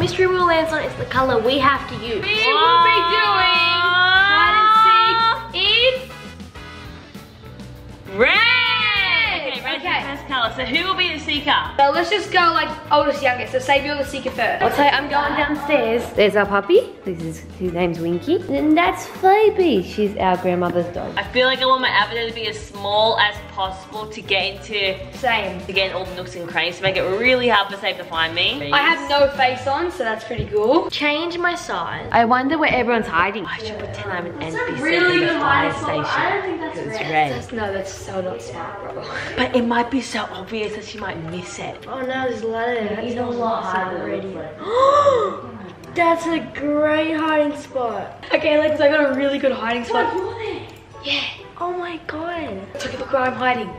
mystery wheel lands on, it's the color we have to use. We will be doing hide and seek in red. Okay, red's Okay. the first color. So who will be the seeker? So let's just go like oldest, youngest. So say you're the seeker first. I'll I'm going downstairs. There's our puppy. This is his name's Winky. And that's Phoebe. She's our grandmother's dog. I feel like I want my avatar to be as small as possible to get into Same. to get in all the nooks and crannies to make it really hard for Safe to find me. I have no face on, so that's pretty cool. Change my size. I wonder where everyone's hiding. I should pretend I'm an NPC really in the good fire hiding spot. I don't think that's It's red. red. That's, no, that's so not smart, bro. But it might be so obvious that she might miss it. Oh no, there's a lot of He's a lot already. That's a great hiding spot. Okay, Lex, I got a really good hiding spot. you're there. Yeah. Oh my god. Look, look where I'm hiding.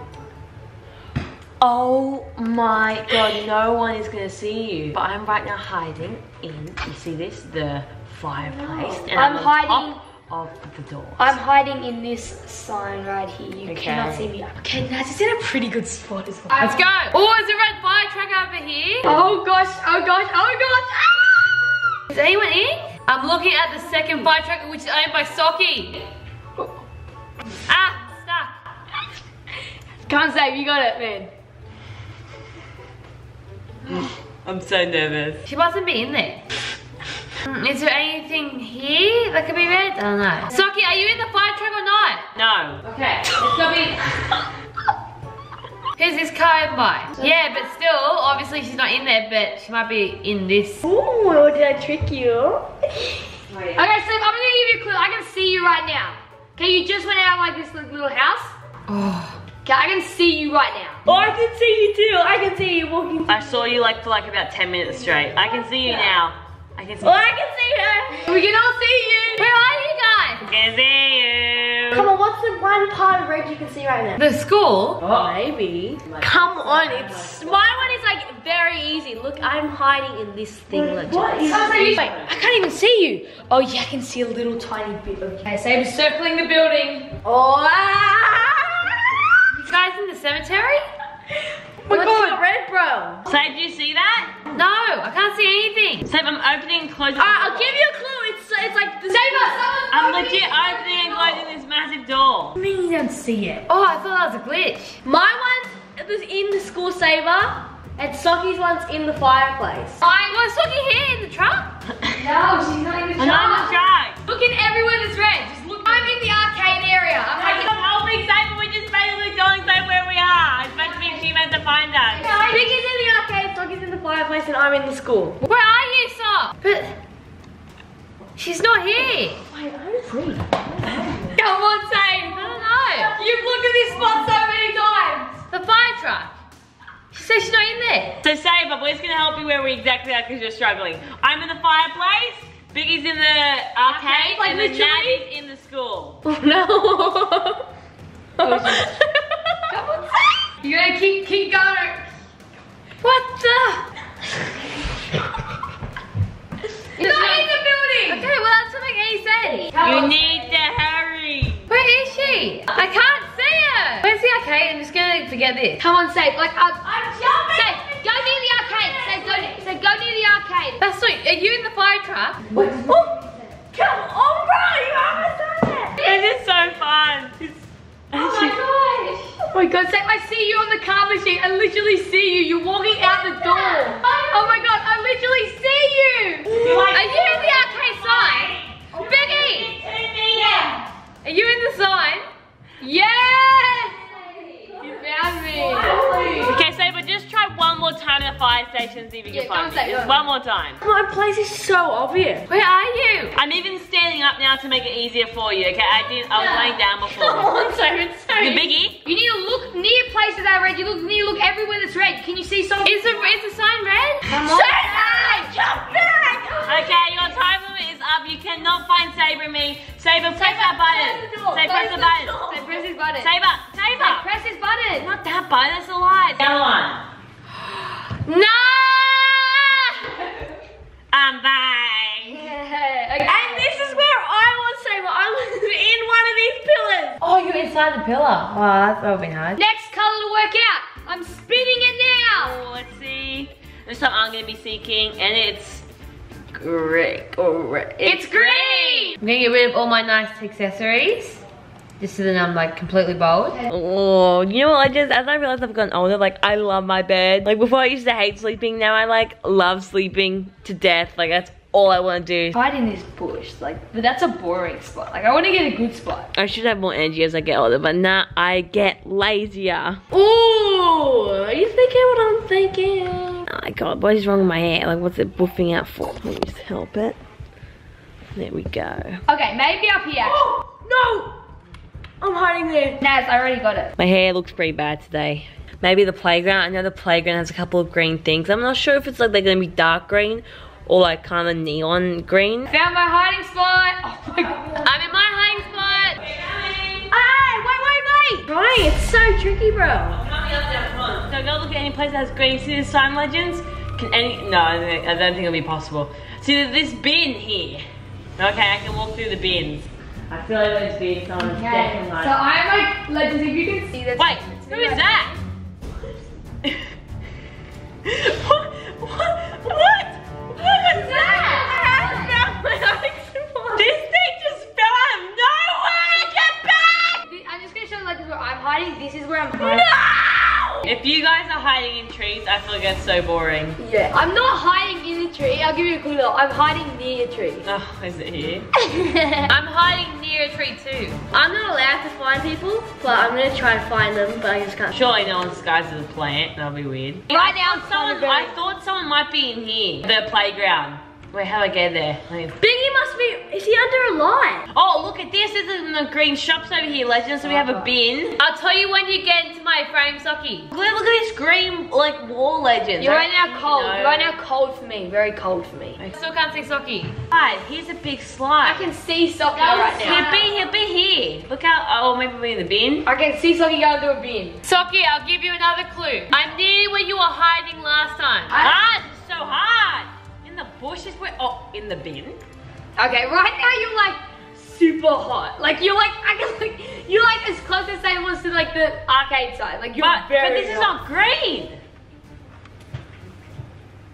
Oh my god, no one is gonna see you. But I'm right now hiding in, you see this? The fireplace. Oh. And I'm on hiding- of the door. I'm hiding in this sign right here. You Okay. cannot see me. Okay, now it's in a pretty good spot as well. Let's go. Oh, there's a red fire truck over here. Oh gosh, oh gosh, oh gosh. Ah! Is anyone in? I'm looking at the second fire truck, which is owned by Sockie. Ah, stuck. Can't save, you got it, man. I'm so nervous. She mustn't be in there. Hmm, there anything here that could be red? I don't know. Sockie, are you in the fire truck or not? No. Okay, it's gonna be. Who's this car in by? Yeah, but still, obviously she's not in there, but she might be in this. Ooh, did I trick you? Okay, so I'm gonna give you a clue. I can see you right now. Okay, you just went out like this little house. Oh. Okay, I can see you right now. Oh, I can see you too. I can see you walking. I saw you like for like about 10 minutes straight. I can see you now. I can see Oh, I can see her. We can all see you. Where are you guys? I can see you. Come on, what's the one part of red you can see right now? The school? Maybe. Come on, it's my one is like very easy. Look, I'm hiding in this thing. Look. what is Wait, I can't even see you. Oh yeah, I can see a little tiny bit of. Okay, so I'm circling the building. Oh. ah! You guys in the cemetery? Oh my god, red bro. Sabe, do you see that? No, I can't see anything. Sabe, I'm opening and closing. Alright, I'll give you. It's it's like the same us. I'm legit opening and closing this massive door. I mean, you don't see it. Oh, I thought that was a glitch. My one was in the school saver, and Sockie's one's in the fireplace. I was looking here in the truck. No, she's not in the I'm not in the truck. Look in everywhere that's red. Just look. I'm in the arcade area. I'm I'm like, helping Sabe, we're just basically telling Sabe where we are. It's meant to be she meant to find us. Biggy's in the arcade, Sockie's in the fireplace, and I'm in the school. where are you, Sock? But she's not here. Wait, I'm free. Come on, Save. I don't know. You've looked at this spot so many times. The fire truck. She says she's not in there. So Sabe, but we're just gonna help you where we exactly are because you're struggling. I'm in the fireplace, Biggy's in the arcade, like and then literally? Nat is in the school. Oh, no. Come on, Save. You're gonna keep keep going. What the? not in the building. Okay, well that doesn't make any sense. You need to hurry. Where is she? I can't see her. Where's the arcade? I'm just gonna forget this. Come on, Safe. Like, I'm, I'm jumping. Safe, go near the arcade. Safe, go, Safe, go near the arcade. That's not. Are you in the fire truck? Oh, come on, bro. You almost done it. This is so fun. It's- Oh my gosh. Oh my god, Safe, I see you on the car machine. I literally see you. You're walking out the door. Oh my god, I literally see you. More time. My place is so obvious. Where are you? I'm even standing up now to make it easier for you, okay? I did I was laying down before. Come on, Safe, it's so The Biggy? You need to look near places that are red. You look need to look everywhere that's red. Can you see something? Is the is the sign red? Come on. Jump back! Okay, your time limit is up. You cannot find Sabre and me. Sabre, press that button. Close the. Say press Close the button. door. Say press his button. Sabre, Sabre. Press his button. Not that button, that's a lie. That one. No! I'm back. Yeah. Okay. And this is where I was Sabre. I was in one of these pillars. Oh, you're inside the pillar. Wow, that's that would be nice. Next color to work out. I'm spinning it now. Oh, let's see. This time I'm gonna be seeking, and it's green. It's green! I'm gonna get rid of all my nice accessories. Just so that I'm like completely bald. Oh, you know what? I just as I realized I've gotten older, like I love my bed. Like before, I used to hate sleeping. Now I like love sleeping to death. Like that's all I want to do. Hide in this bush, like, but that's a boring spot. Like, I want to get a good spot. I should have more energy as I get older, but nah, I get lazier. Ooh, are you thinking what I'm thinking? Oh my god, what is wrong with my hair? Like, what's it buffing out for? Let me just help it. There we go. Okay, maybe up here. no! I'm hiding there. Naz, I already got it. My hair looks pretty bad today. Maybe the playground. I know the playground has a couple of green things. I'm not sure if it's like they're gonna be dark green or like kind of neon green. Found my hiding spot. Oh my god. I'm in my hiding spot. Hey, wait, wait, wait. Right, it's so tricky, bro. So go look at any place that has green. See the sign legends? Can any? No, I don't think- I don't think it'll be possible. See there's this bin here. Okay, I can walk through the bins. I feel like there's bins. Someone's Okay, definitely so. I'm like, legends, if you can see this. Wait, who is that? I feel like that's so boring. Yeah. I'm not hiding in a tree. I'll give you a clue though. I'm hiding near a tree. Oh, is it here? I'm hiding near a tree too. I'm not allowed to find people, but I'm gonna try and find them, but I just can't. Surely no one disguises a plant. That'll be weird. Right now, Someone, I thought someone might be in here. The playground. Wait, how do I get there? Let Biggy must be. Is he under a line? Oh, look at this. This is in the green shops over here, Legends. So we have a bin. I'll tell you when you get into my frame, Sockie. Look, look at this green, like, wall Legends. You're right now don't cold. know. You're right now cold for me. Very cold for me. Still can't see Sockie. Slide. Here's a big slide. I can see Sockie right now. He'll now. be, he'll be here. Look out. Oh, maybe we're in the bin. I can see Sockie going to a bin. Sockie, I'll give you another clue. I'm near where you were hiding last time. Ah, this is so hard. Bushes. Where? Oh, in the bin. Okay, right now you're like super hot. Like you're like I can like you're like as close as I was to like the arcade side. Like you're But, very but this is not green.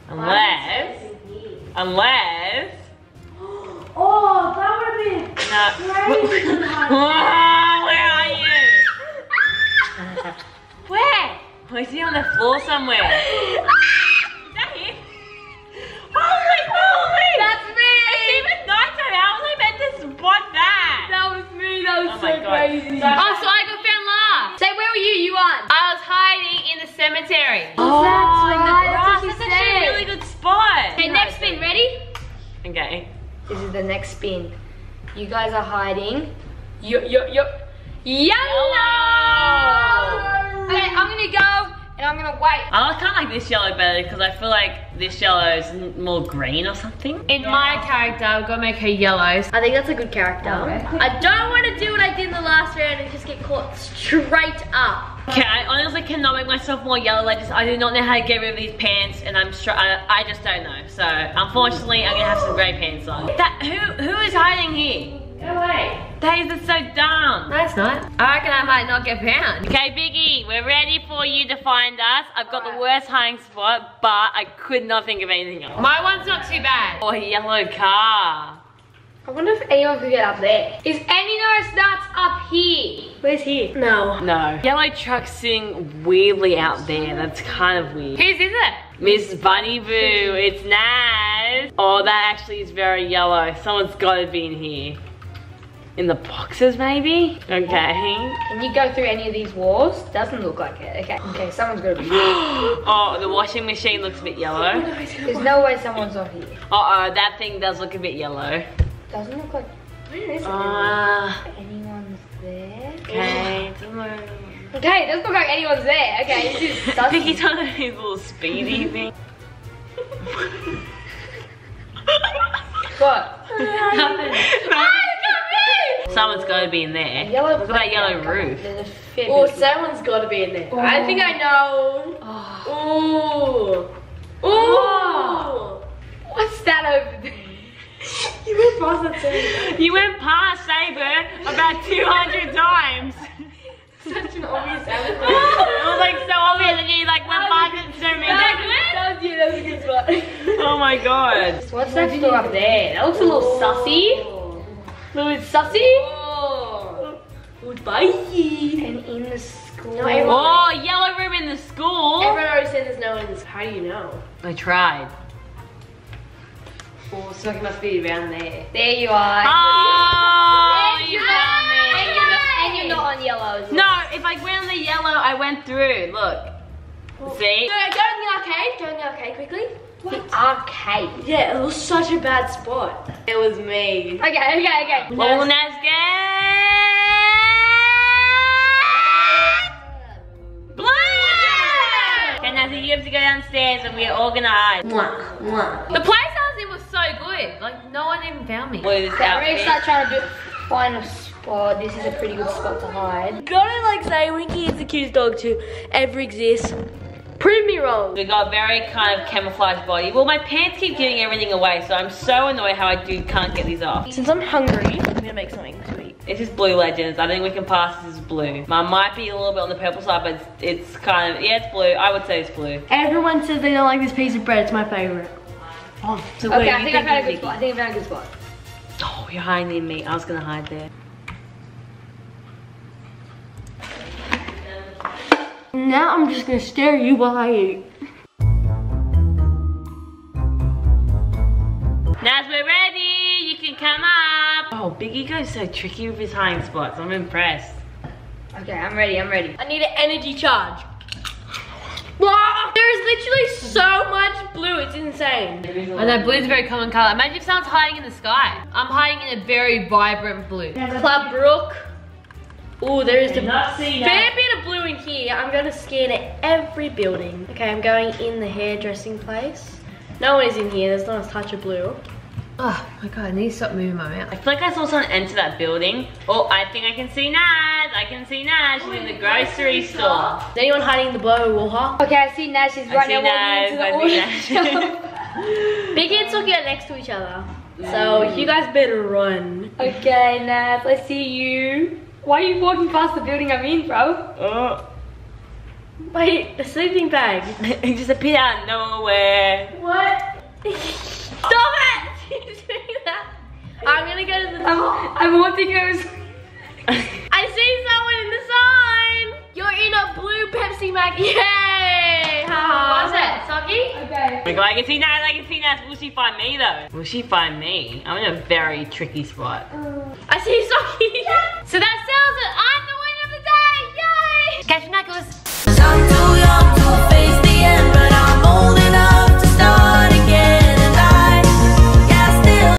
Unless, unless, Oh, that would have been. no. Whoa, where are you? Where? Oh, is he on the floor somewhere? You guys are hiding. Yo yo yo. Yellow. Okay, I'm gonna go and I'm gonna wait. I kind of like this yellow better because I feel like this yellow is more green or something. In my character, I'm gonna make her yellows. I think that's a good character. Oh. I don't want to do what I did in the last round and just get caught straight up. Okay, I honestly cannot make myself more yellow. Like just, I do not know how to get rid of these pants, and I'm str- I, I just don't know. So unfortunately, I'm gonna have some grey pants on. That who who is hiding here? Go away. That is so dumb. No, it's not. I reckon I might not get found. Okay, Biggy, we're ready for you to find us. I've got the worst hiding spot, but I could not think of anything else. My one's not too bad. Oh, a yellow car. I wonder if anyone could get up there. Is any notice that's up here? Where's he? No. No. Yellow truck sitting weirdly out there. That's kind of weird. Whose is it? Miss Bunny Boo, it's Naz. Oh, that actually is very yellow. Someone's gotta be in here. In the boxes, maybe? Okay. Can you go through any of these walls? Doesn't look like it. Okay. Okay, someone's gotta be here. oh, the washing machine looks a bit yellow. There's no way someone's up here. Uh oh, that thing does look a bit yellow. Doesn't look like. Where is it? Ah, Anyone's there? okay. Okay, it doesn't look like anyone's there. Okay, this is I think sus. he's on his little speedy thing. What? Someone's gotta be in there. Yellow Look at that yellow roof. There's a fair Oh, someone's got to be in there. I think I know. Oh. Ooh. Ooh. What's that over there? You went past that so You went past Sabre about 200 times. Such an obvious answer. it was like so obvious and you like went past it so many times. That was you. That was a good spot. Oh my god. suburbs. What's that store up there? That looks a little oh. sussy. A little bit sussy. Oh. Goodbye. And in the school. No, oh, yellow room in the school. everyone always says there's no one in this. How do you know? I tried. Oh, must be around there. There you are. Oh, you and, found me. you're not, and you're not on yellow as well. No, if I went on the yellow, I went through. Look. See? Go, go in the arcade. Go in the arcade quickly. The arcade. Yeah, it was such a bad spot. It was me. Okay, okay, okay. Oh, Nazgul! Black! Okay, Nazzy, you have to go downstairs and we're gonna. Mwah, mwah. The place I was in was so good. Like, no one even found me. Blue this Okay, I'm start trying to do, find a spot. This is a pretty good spot to hide. Gotta like say Winky is the cutest dog to ever exist. Prove me wrong. We got a very kind of camouflaged body. Well, my pants keep giving everything away, so I'm so annoyed how I do can't get these off. Since I'm hungry, I'm gonna make something sweet. This is Blue Legends. I think we can pass this as blue. Mine might be a little bit on the purple side, but it's, it's kind of, yeah, it's blue. I would say it's blue. Everyone says they don't like this piece of bread. It's my favorite. Oh, so Okay, wait, I think I found a good spot. I think I found a good spot. Oh, you're hiding in me. I was gonna hide there. Now I'm just gonna stare at you while I eat. Naz, we're ready. You can come up. Oh, Big Ego's so tricky with his hiding spots. I'm impressed. Okay, I'm ready, I'm ready. I need an energy charge. Wow, literally so much blue. It's insane. I know, blue is a very common color. Imagine if someone's hiding in the sky. I'm hiding in a very vibrant blue. Club Brook. Oh, there is a Not seeing fair bit of blue in here. I'm going to scan every building. Okay, I'm going in the hairdressing place. No one is in here. There's not a touch of blue. Oh my god, I need to stop moving my mouth. I feel like I saw someone enter that building. Oh, I think I can see Naz. I can see Naz. She's in the grocery store. Is anyone hiding in the blow wall, huh? Okay, I see Naz. She's I right see now walking I into the Naz. Big and Sockie are next to each other. Mm. So you guys better run. okay, Naz, I see you. Why are you walking past the building I'm in, bro? oh, Wait, the sleeping bag. he just appeared out of nowhere. What? Stop it! She's doing that. I'm gonna go to the. I'm, I'm wanting her. I see someone in the sign. You're in a blue Pepsi Max. Yay! What's that, Sockie? Okay. Oh my I can see Naz. I can see Naz. Will she find me though? Will she find me? I'm in a very tricky spot. Uh, I see Saki. So that sells it. I'm the winner of the day. Yay! Catch your knuckles. Sometimes